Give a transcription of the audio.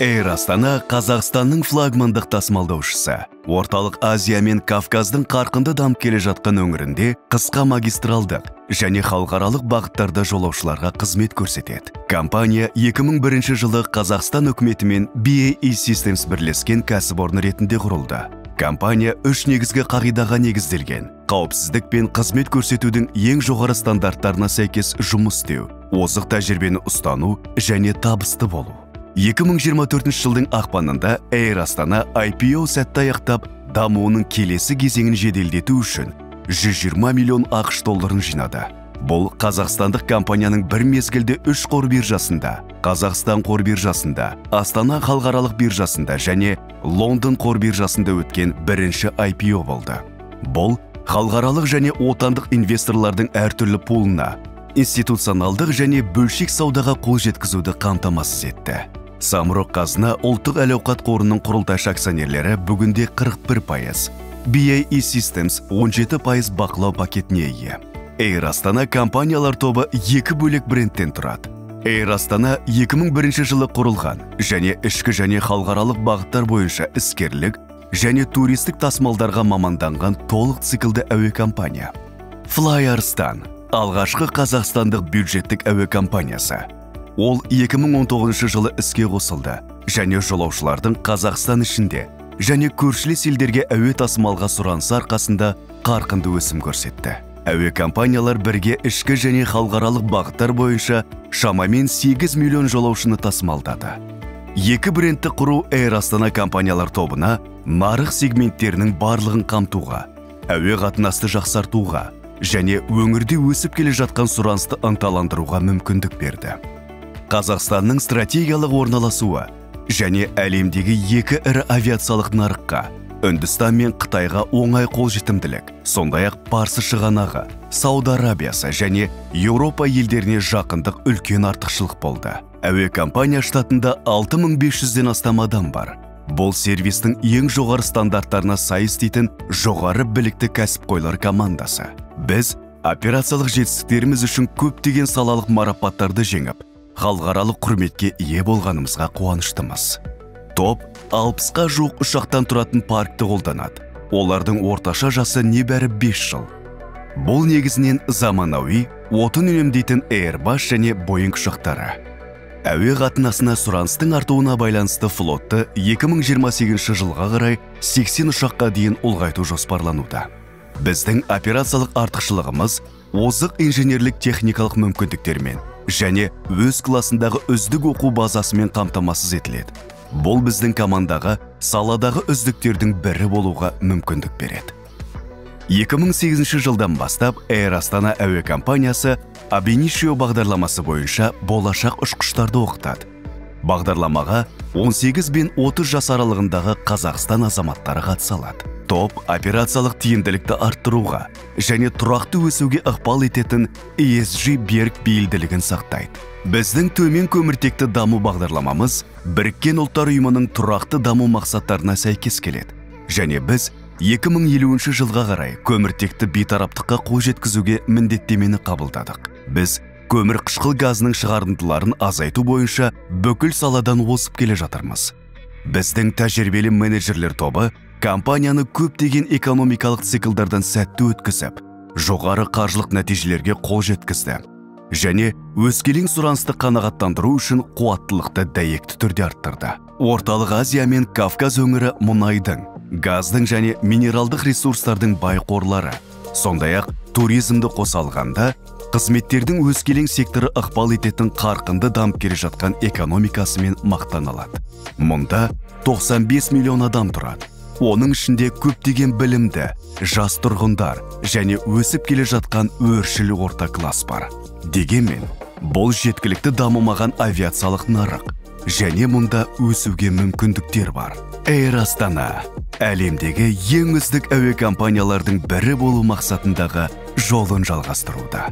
эйр астана қазақстанның флагмандық тасымалдаушысы орталық азия мен кавказдың қарқынды дамып келе жатқан өңірінде қысқа магистралдық және халықаралық бағыттарда жолаушыларға қызмет көрсетеді компания 2001 жылы қазақстан үкіметі мен BAE Systems бірлескен кәсіпорын ретінде құрылды компания үш негізгі қағидаға негізделген қауіпсіздік пен қызмет көрсетудің ең жоғары стандарттарына сәйкес жұмыс істеу озық тәжірибені ұстану және табысты болу 2024 жылдың ақпанында Air Астана IPO сәтті аяқтап дамуының келесі кезеңін жеделдету үшін 120 миллион ақш долларын жинады. Бұл қазақстандық компанияның бір мезгілде үш қор биржасында қазақстан қор биржасында астана халықаралық биржасында және лондон қор биржасында өткен бірінші IPO болды. Бұл халықаралық және отандық инвесторлардың әртүрлі пулына институционалдық және бөлшек саудаға қол жеткізуді қамтамасыз етті. Самұрық қазына ұлттық әл ауқат қорының құрылтайшы акционерлері бүгінде 41 пайыз. BAE Systems 17 пайыз бақылау пакетіне ие. Air Астана компаниялар тобы екі бөлек брендтен тұрады. Air Астана 2001 жылы құрылған және ішкі және халықаралық бағыттар бойынша іскерлік және туристік тасымалдарға маманданған толық циклді әуе компания. Fly Arstan алғашқы қазақстандық бюджеттік әуе компаниясы. Ол 2019 жылы іске қосылды. Және жолаушылардың қазақстан ішінде және көршілес елдерге әуе тасымалға сұранысы арқасында қарқынды өсім көрсетті. Әуе компаниялар бірге ішкі және халықаралық бағыттар бойынша шамамен 8 миллион жолаушыны тасымалдады. Екі брендті құру Air Астана компаниялар тобына нарық сегменттерінің барлығын қамтуға әуе қатынасты жақсартуға және өңірде өсіп келе жатқан сұранысты ынталандыруға мүмкіндік берді. Қазақстанның стратегиялық орналасуы және әлемдегі екі ірі авиациялық нарыққа үндістан мен қытайға оңай қолжетімділік сондай ақ парсы шығанағы сауд арабиясы және еуропа елдеріне жақындық үлкен артықшылық болды. Әуе компания штатында 6500-ден астам адам бар. Бұл сервистің ең жоғары стандарттарына сай істейтін жоғары білікті кәсіпқойлар командасы. Біз операциялық жетістіктеріміз үшін көптеген салалық марапаттарды жеңіп халықаралық құрметке ие болғанымызға қуаныштымыз. Топ алпысқа жуық ұшақтан тұратын паркті қолданады. Олардың орташа жасы небәрі 5 жыл. Бұл негізінен заманауи отын үнемдейтін Airbus және Boeing ұшақтары. Әуе қатынасына сұраныстың артуына байланысты флотты 2028 жылға қарай 80 ұшаққа дейін ұлғайту жоспарлануда. Біздің операциялық артықшылығымыз озық инженерлік техникалық мүмкіндіктермен және өз классындағы үздік оқу базасымен қамтамасыз етіледі. Бұл біздің командаға саладағы үздіктердің бірі болуға мүмкіндік береді. 2008 жылдан бастап Air Астана әуе компаниясы Абенишио бағдарламасы бойынша болашақ ұшқыштарды оқытады. Бағдарламаға 18 бен 30 жас аралығындағы қазақстан азаматтары қатыса алады. Топ операциялық тиімділікті арттыруға және тұрақты өсуге ықпал ететін ESG берік бейілділігін сақтайды. Біздің төмен көміртекті даму бағдарламамыз біріккен ұлттар ұйымының тұрақты даму мақсаттарына сәйкес келеді. Және біз 2050 жылға қарай көміртекті бейтараптыққа қол жеткізуге міндеттемені қабылдадық. Біз көмір қышқыл газының шығарындыларын азайту бойынша бүкіл саладан озып келе жатырмыз. Біздің тәжірибелі менеджерлер тобы компанияны көптеген экономикалық циклдардан сәтті өткізіп жоғары қаржылық нәтижелерге қол жеткізді. Және өскелең сұранысты қанағаттандыру үшін қуаттылықты дәйекті түрде арттырды. Орталық азия мен кавказ өңірі мұнайдың газдың және минералдық ресурстардың бай қорлары сондай ақ туризмді қоса алғанда қызметтердің өскелең секторы ықпал ететін қарқынды дамып келе жатқан экономикасымен мақтана алады мұнда 95 миллион адам тұрады. Оның ішінде көптеген білімді жас тұрғындар және өсіп келе жатқан өршіл орта класс бар. Дегенмен бұл жеткілікті дамымаған авиациялық нарық және мұнда өсуге мүмкіндіктер бар. Air Астана әлемдегі ең үздік әуе компаниялардың бірі болу мақсатындағы жолын жалғастыруда.